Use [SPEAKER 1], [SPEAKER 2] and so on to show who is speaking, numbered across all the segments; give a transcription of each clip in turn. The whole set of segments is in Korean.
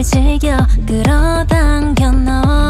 [SPEAKER 1] 날 즐겨 끌어당겨 너.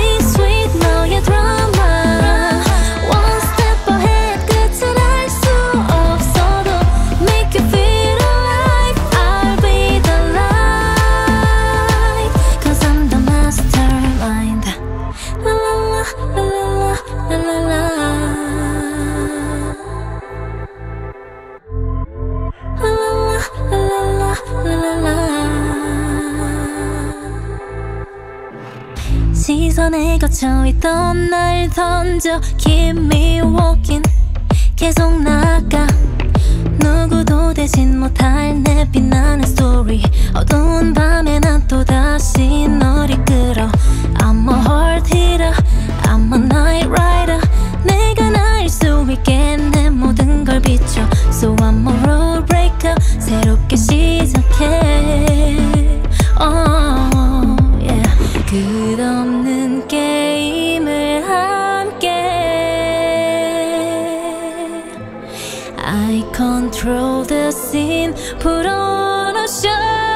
[SPEAKER 1] Try. 시선에 갇혀 있던 날 던져 Keep me walking. 계속 나아가. 누구도 대신 못할 내 빛나는 스토리 어두운 밤에 난 또다시 너 control the scene, put on a show.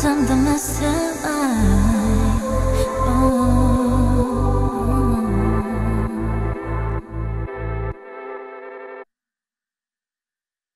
[SPEAKER 1] something must up.